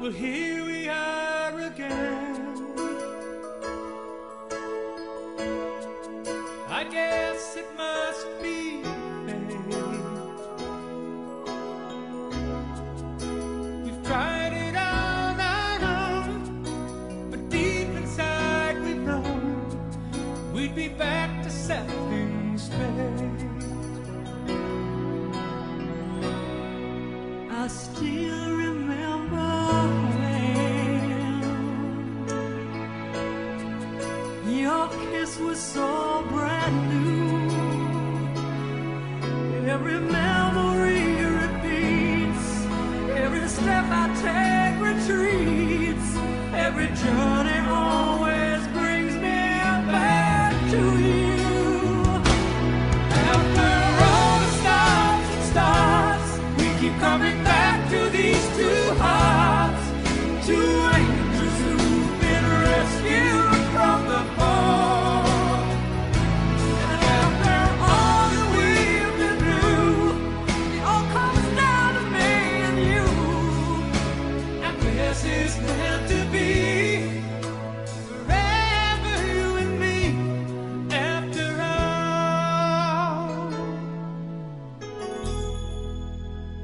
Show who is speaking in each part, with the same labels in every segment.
Speaker 1: Well, here we are again. I guess it must be fate. We've tried it all night long, but deep inside we know we'd be back to setting straight.
Speaker 2: I still your kiss was so brand new. Every memory repeats, every step I take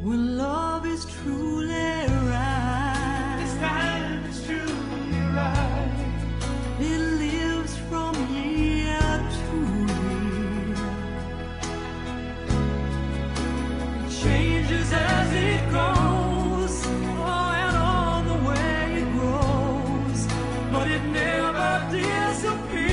Speaker 2: When love is truly
Speaker 1: but
Speaker 2: it never disappears.